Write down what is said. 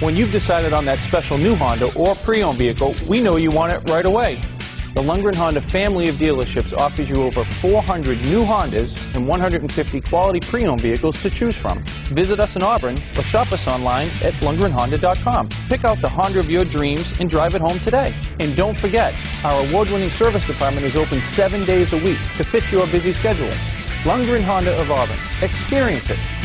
When you've decided on that special new Honda or pre-owned vehicle, we know you want it right away. The Lundgren Honda family of dealerships offers you over 400 new Hondas and 150 quality pre-owned vehicles to choose from. Visit us in Auburn or shop us online at lundgrenhonda.com. Pick out the Honda of your dreams and drive it home today. And don't forget, our award-winning service department is open seven days a week to fit your busy schedule. Lundgren Honda of Auburn. Experience it.